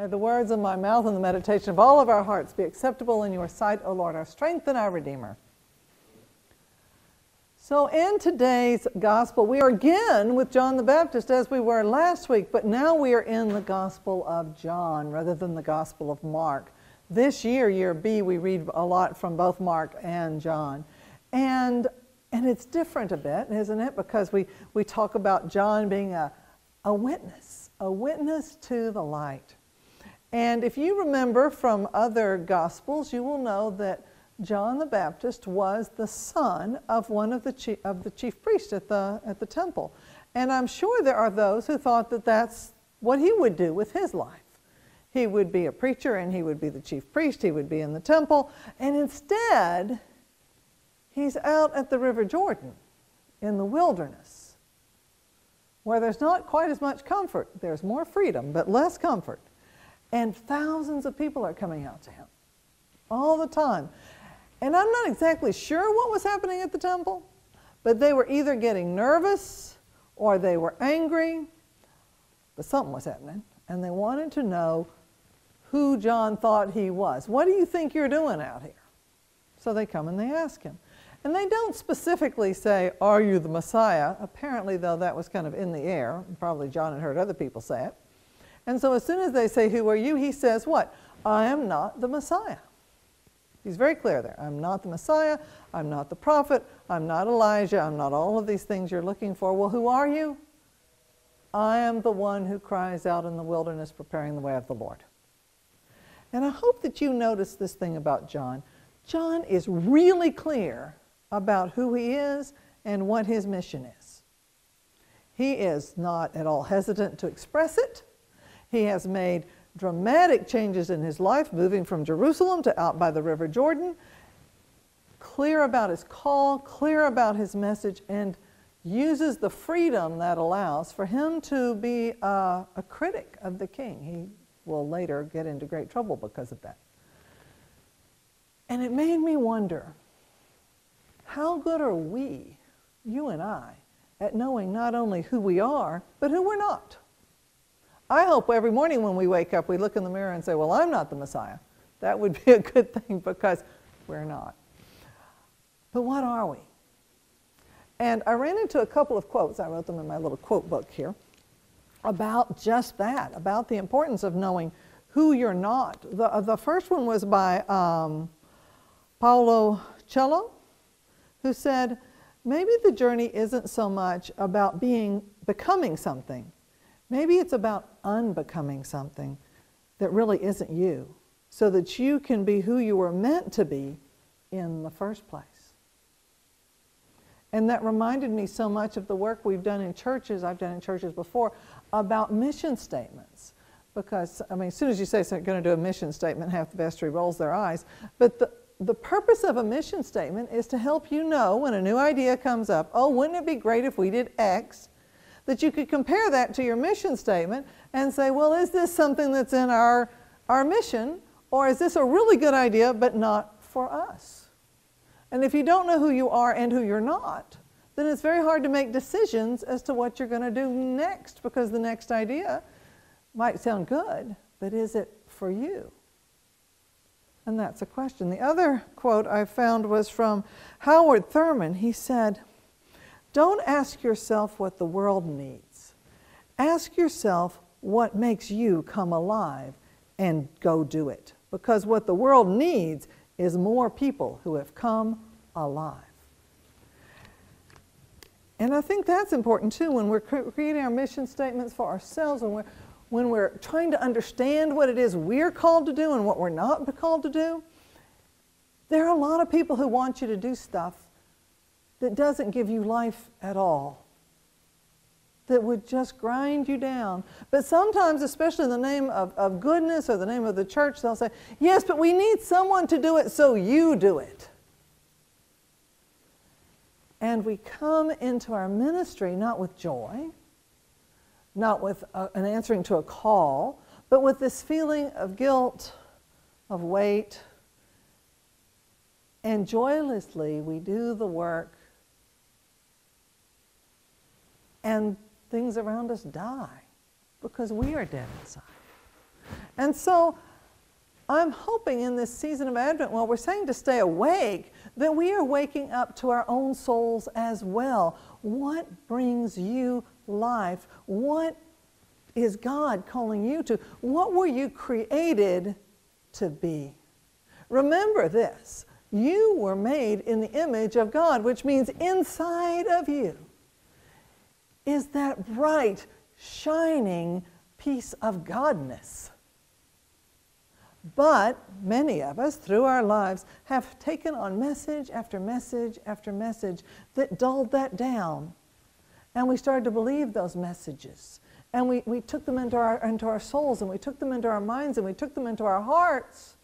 May the words of my mouth and the meditation of all of our hearts be acceptable in your sight, O Lord, our strength and our Redeemer. So, in today's gospel, we are again with John the Baptist as we were last week, but now we are in the gospel of John rather than the gospel of Mark. This year, year B, we read a lot from both Mark and John. And, and it's different a bit, isn't it? Because we, we talk about John being a, a witness, a witness to the light. And if you remember from other gospels, you will know that John the Baptist was the son of one of the chief, of the chief priests at the, at the temple. And I'm sure there are those who thought that that's what he would do with his life. He would be a preacher and he would be the chief priest, he would be in the temple, and instead, he's out at the River Jordan in the wilderness where there's not quite as much comfort. There's more freedom, but less comfort. And thousands of people are coming out to him all the time. And I'm not exactly sure what was happening at the temple, but they were either getting nervous or they were angry, but something was happening. And they wanted to know who John thought he was. What do you think you're doing out here? So they come and they ask him. And they don't specifically say, Are you the Messiah? Apparently, though, that was kind of in the air. Probably John had heard other people say it. And so as soon as they say, Who are you? he says, What? I am not the Messiah. He's very clear there. I'm not the Messiah. I'm not the prophet. I'm not Elijah. I'm not all of these things you're looking for. Well, who are you? I am the one who cries out in the wilderness, preparing the way of the Lord. And I hope that you notice this thing about John. John is really clear about who he is and what his mission is. He is not at all hesitant to express it. He has made dramatic changes in his life, moving from Jerusalem to out by the River Jordan, clear about his call, clear about his message, and uses the freedom that allows for him to be a, a critic of the king. He will later get into great trouble because of that. And it made me wonder how good are we, you and I, at knowing not only who we are, but who we're not? I hope every morning when we wake up, we look in the mirror and say, Well, I'm not the Messiah. That would be a good thing because we're not. But what are we? And I ran into a couple of quotes, I wrote them in my little quote book here, about just that, about the importance of knowing who you're not. The, uh, the first one was by um, Paolo Coelho, who said, maybe the journey isn't so much about being becoming something Maybe it's about unbecoming something that really isn't you, so that you can be who you were meant to be in the first place. And that reminded me so much of the work we've done in churches, I've done in churches before, about mission statements. Because, I mean, as soon as you say you're going to do a mission statement, half the vestry rolls their eyes. But the, the purpose of a mission statement is to help you know when a new idea comes up, oh, wouldn't it be great if we did X? That you could compare that to your mission statement and say, well, is this something that's in our, our mission, or is this a really good idea but not for us? And if you don't know who you are and who you're not, then it's very hard to make decisions as to what you're going to do next because the next idea might sound good, but is it for you? And that's a question. The other quote I found was from Howard Thurman. He said, don't ask yourself what the world needs. Ask yourself what makes you come alive and go do it. Because what the world needs is more people who have come alive. And I think that's important too when we're creating our mission statements for ourselves, when we're, when we're trying to understand what it is we're called to do and what we're not called to do. There are a lot of people who want you to do stuff that doesn't give you life at all, that would just grind you down. But sometimes, especially in the name of, of goodness or the name of the church, they'll say, Yes, but we need someone to do it, so you do it. And we come into our ministry not with joy, not with a, an answering to a call, but with this feeling of guilt, of weight. And joylessly, we do the work and things around us die because we are dead inside. And so I'm hoping in this season of Advent, while we're saying to stay awake, that we are waking up to our own souls as well. What brings you life? What is God calling you to? What were you created to be? Remember this you were made in the image of God, which means inside of you is that bright, shining piece of Godness. But many of us, through our lives, have taken on message after message after message that dulled that down. And we started to believe those messages. And we, we took them into our, into our souls, and we took them into our minds, and we took them into our hearts.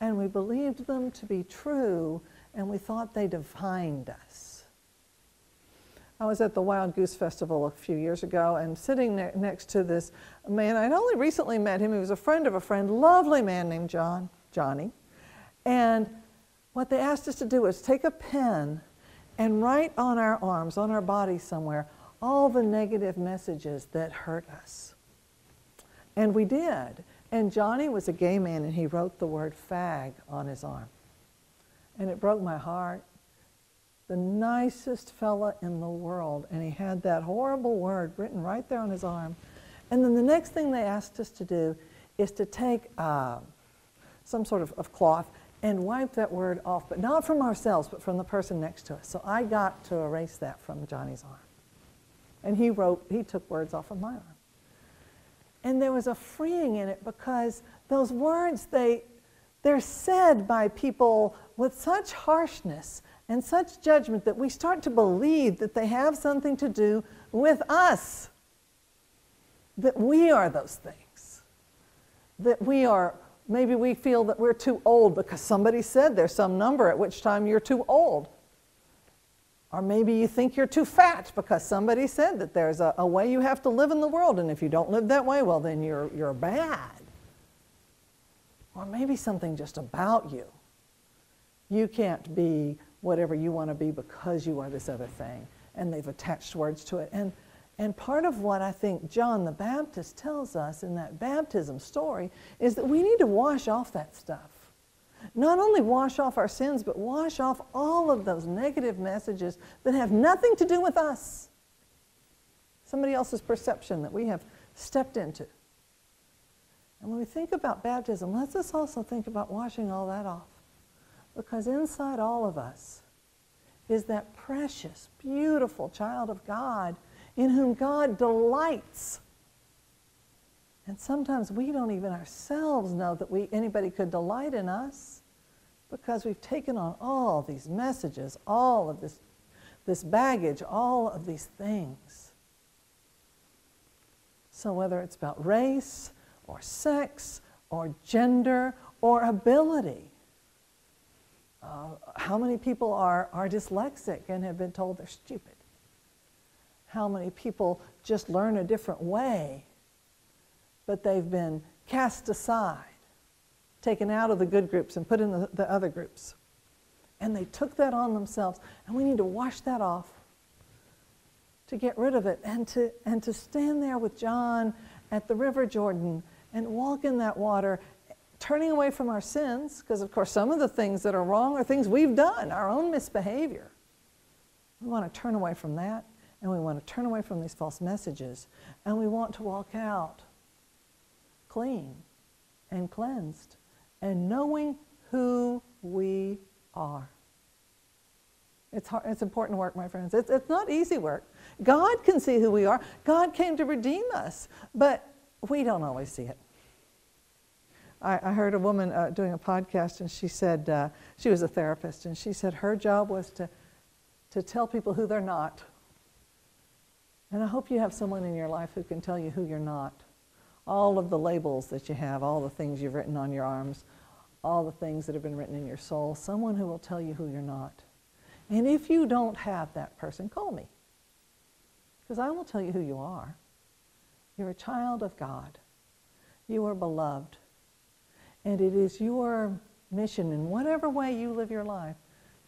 And we believed them to be true, and we thought they defined us. I was at the Wild Goose Festival a few years ago and sitting ne- next to this man. I'd only recently met him. He was a friend of a friend, lovely man named John, Johnny. And what they asked us to do was take a pen and write on our arms, on our body somewhere, all the negative messages that hurt us. And we did. And Johnny was a gay man and he wrote the word fag on his arm. And it broke my heart the nicest fella in the world, and he had that horrible word written right there on his arm. And then the next thing they asked us to do is to take uh, some sort of, of cloth and wipe that word off, but not from ourselves, but from the person next to us. So I got to erase that from Johnny's arm. And he wrote, he took words off of my arm. And there was a freeing in it because those words, they, they're said by people with such harshness and such judgment that we start to believe that they have something to do with us. That we are those things. That we are, maybe we feel that we're too old because somebody said there's some number at which time you're too old. Or maybe you think you're too fat because somebody said that there's a, a way you have to live in the world, and if you don't live that way, well, then you're, you're bad. Or maybe something just about you. You can't be whatever you want to be because you are this other thing. And they've attached words to it. And, and part of what I think John the Baptist tells us in that baptism story is that we need to wash off that stuff. Not only wash off our sins, but wash off all of those negative messages that have nothing to do with us. Somebody else's perception that we have stepped into. And when we think about baptism, let's us also think about washing all that off. Because inside all of us is that precious, beautiful child of God in whom God delights. And sometimes we don't even ourselves know that we, anybody could delight in us because we've taken on all these messages, all of this, this baggage, all of these things. So, whether it's about race or sex or gender or ability, uh, how many people are, are dyslexic and have been told they're stupid? How many people just learn a different way, but they've been cast aside, taken out of the good groups and put in the, the other groups? And they took that on themselves, and we need to wash that off to get rid of it and to, and to stand there with John at the River Jordan and walk in that water turning away from our sins, because of course some of the things that are wrong are things we've done, our own misbehavior. We want to turn away from that, and we want to turn away from these false messages, and we want to walk out clean and cleansed and knowing who we are. It's, hard, it's important work, my friends. It's, it's not easy work. God can see who we are. God came to redeem us, but we don't always see it. I, I heard a woman uh, doing a podcast, and she said, uh, she was a therapist, and she said her job was to, to tell people who they're not. And I hope you have someone in your life who can tell you who you're not. All of the labels that you have, all the things you've written on your arms, all the things that have been written in your soul, someone who will tell you who you're not. And if you don't have that person, call me. Because I will tell you who you are. You're a child of God. You are beloved. And it is your mission, in whatever way you live your life,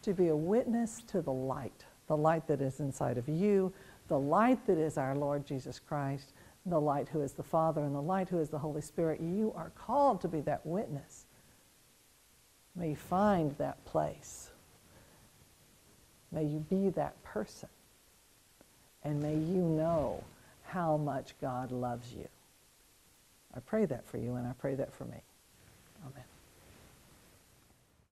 to be a witness to the light, the light that is inside of you, the light that is our Lord Jesus Christ, the light who is the Father and the light who is the Holy Spirit. You are called to be that witness. May you find that place. May you be that person. And may you know how much God loves you. I pray that for you, and I pray that for me.